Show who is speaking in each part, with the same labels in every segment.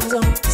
Speaker 1: don't, don't.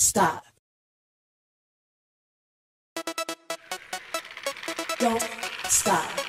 Speaker 1: Stop. Don't stop.